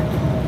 Japan.